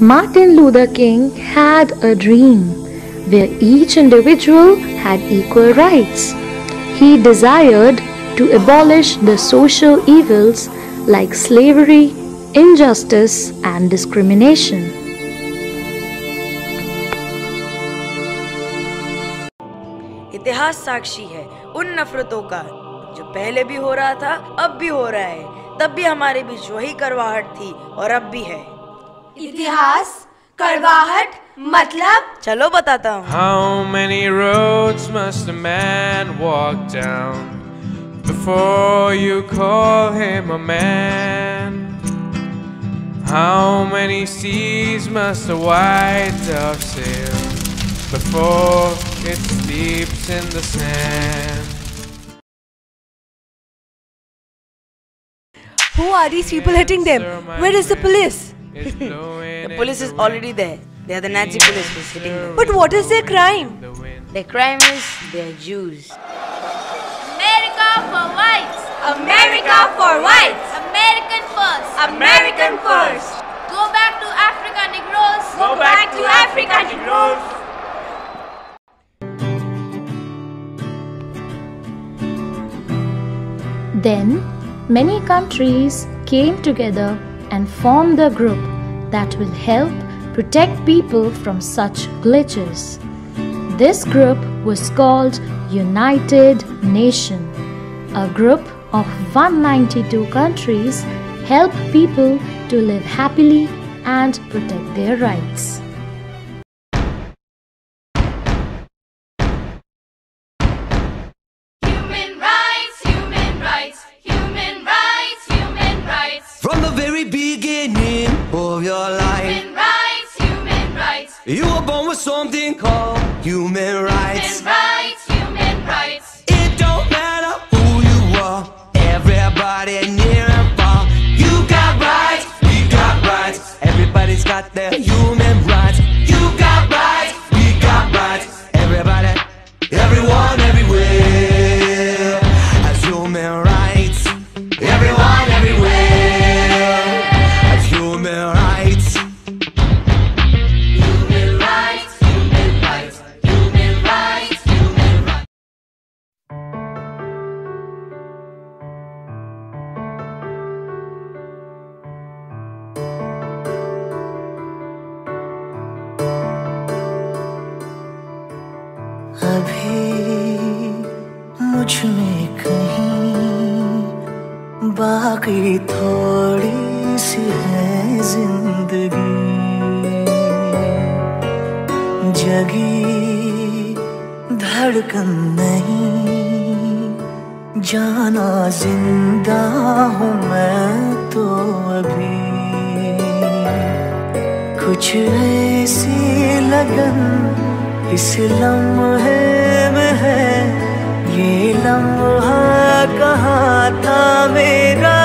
Martin Luther King had a dream where each individual had equal rights. He desired to abolish the social evils like slavery, injustice, and discrimination. इतिहास साक्षी है उन नफरतों का जो पहले भी हो रहा था अब भी हो रहा है तब भी हमारे बीच वही करवाहट थी और अब भी है। इतिहास करवाहट मतलब? चलो बताता हूँ। How many roads must man walk down before you call him a man how many seas must white dog sail before it sleeps in the sand Who are these people hitting them? Where is the police? The police is already there. They are the Nazi police who's hitting them. But what is their crime? wind. Their crime is they are Jews. America for whites. America for whites. American first. American first. Go back to Africa, Negroes. Go back to Africa, Negroes. Then, many countries came together and formed a group that will help protect people from such glitches. This group was called United Nation. A group of 192 countries help people to live happily and protect their rights. somebody new बाकी थोड़ी सी है ज़िंदगी। जगी धड़कन नहीं, जाना ज़िंदा हूँ मैं तो अभी। कुछ ऐसी लगन, इस लम्हे में है, ये लम्हा कहाँ था मेरा?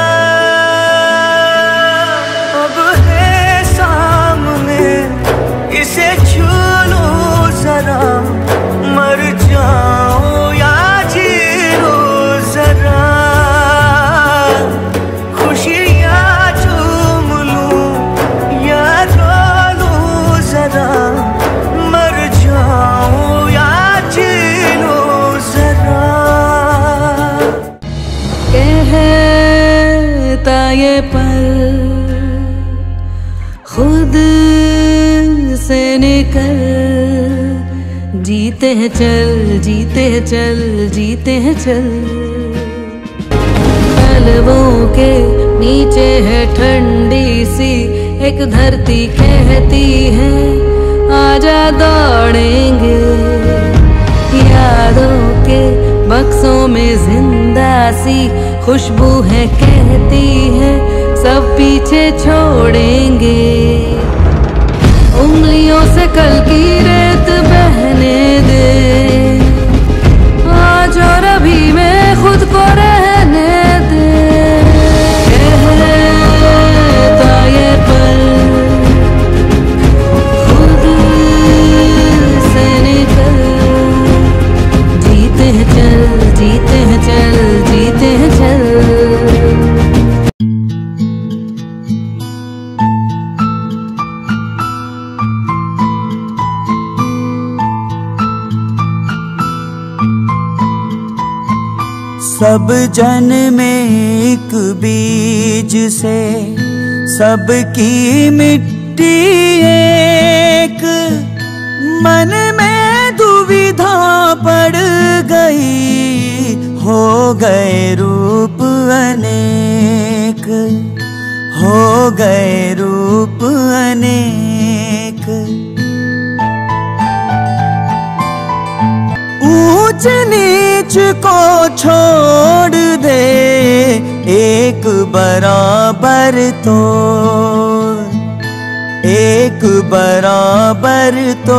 ये पल खुद से निकल। जीते हैं चल, जीते हैं चल, जीते हैं चल। पलवों के नीचे है ठंडी सी, एक धरती कहती है, आजा दौड़ेंगे। यादों के बक्सों में ज़िंदा सी खुशबू है कहती है सब पीछे छोड़ेंगे। उंगलियों से कल की रेत बहने सब जन में एक बीज से सबकी मिट्टी एक। मन में दुविधा पड़ गई, हो गए रूप अनेक, हो गए रूप को छोड़ दे एक बराबर तो। एक बराबर तो।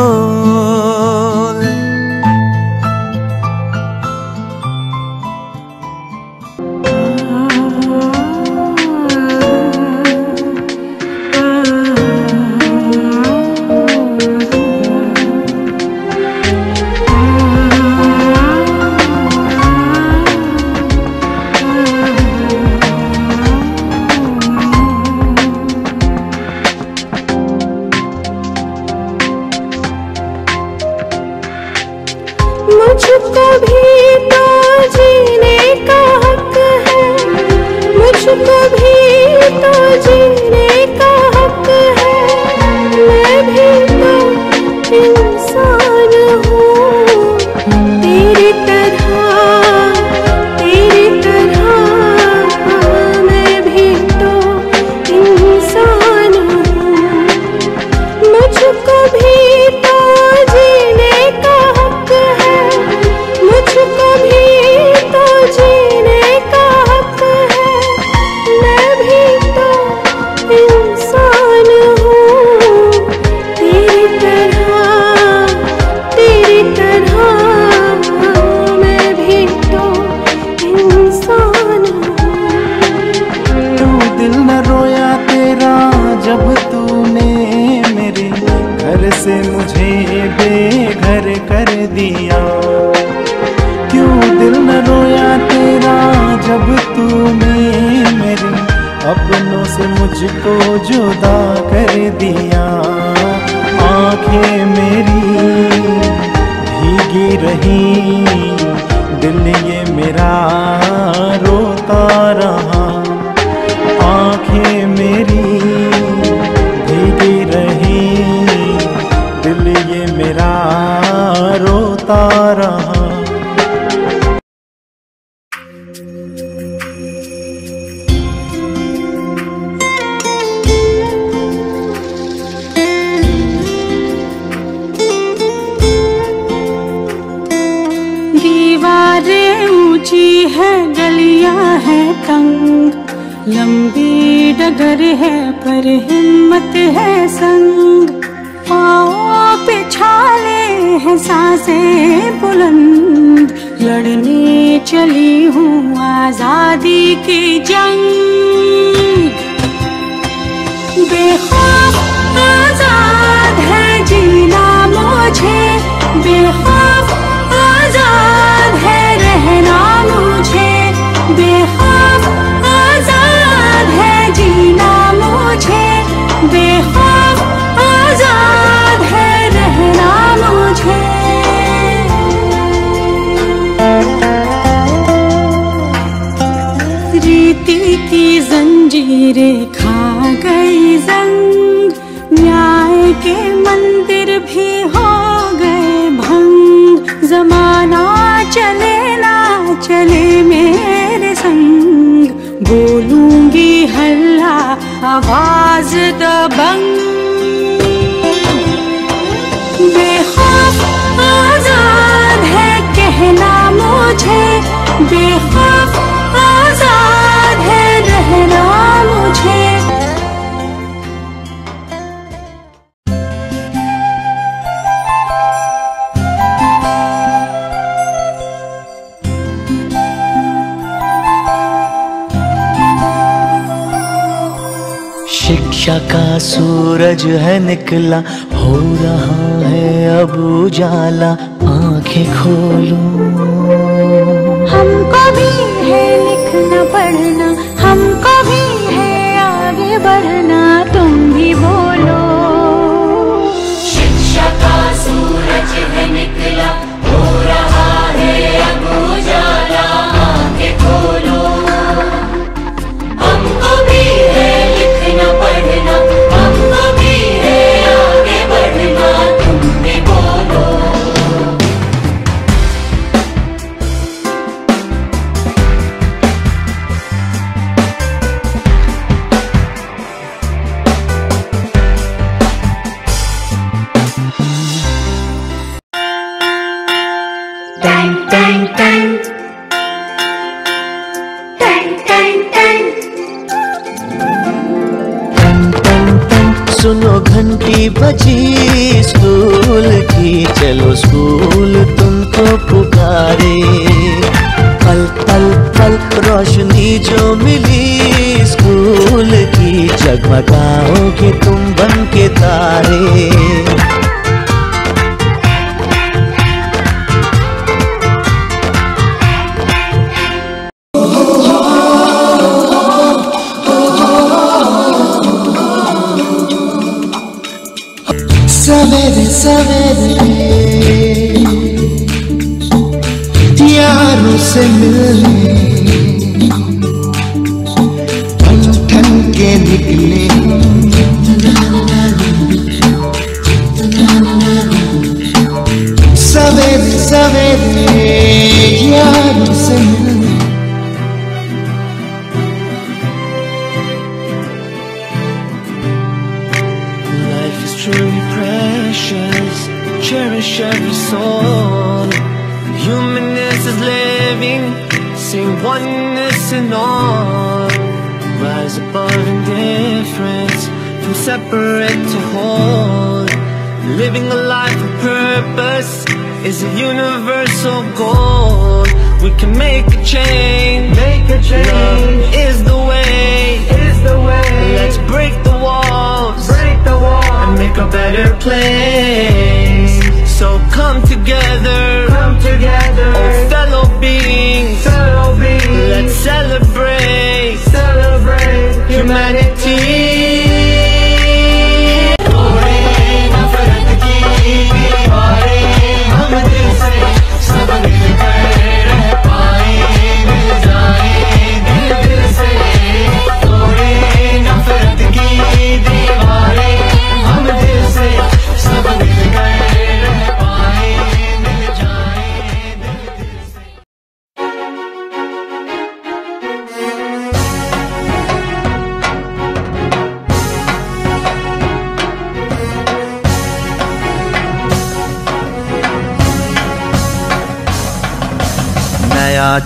मुझको जुदा कर दिया। आँखें मेरी भीगी रही दिल ये मेरा रोता रहा। है गलियाँ है तंग लंबी डगर है पर हिम्मत है संग। पाओ पे छाले हैं साँसें बुलंद। लड़ने चली हूँ आज़ादी की जंग। बेखौफ जंजीरें खा गई जंग। न्याय के मंदिर भी हो गए भंग। जमाना चले ना चले मेरे संग। बोलूँगी हल्ला, आवाज़ दबंग शिक्षा का सूरज है निकला, हो रहा है अब उजाला, आँखें खोलो। हमको भी है लिखना पढ़ना, हमको भी सुनो घंटी बजी, स्कूल की, चलो स्कूल तुमको पुकारे। पल पल पल रोशनी जो मिली, स्कूल की जगमगाओगे तुम बन के तारे। Life is truly precious, cherish every soul. Humanness is living, sing oneness in all. Rise above indifference. From separate to whole. Living a life of purpose is a universal goal. We can make a change. Make a change. Love is the way. Is the way. Let's break the walls. Break the walls. And make a better place. So. Come together.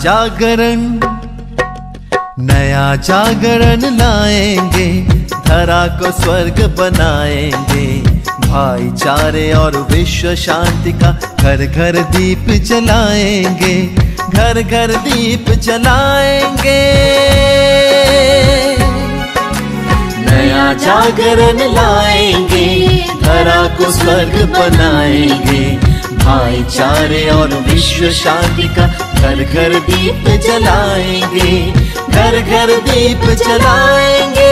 जागरण, नया जागरण लाएँगे, धरा को स्वर्ग बनाएँगे। भाईचारे और विश्व शांति का घर घर दीप जलाएँगे, घर घर दीप जलाएँगे। नया जागरण लाएँगे, धरा को स्वर्ग बनाएँगे। भाईचारे और विश्व शांति का घर घर दीप जलाएँगे घर घर दीप जलाएँगे।